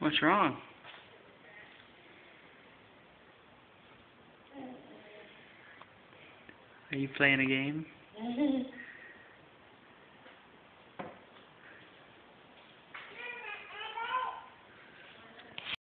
What's wrong? Are you playing a game?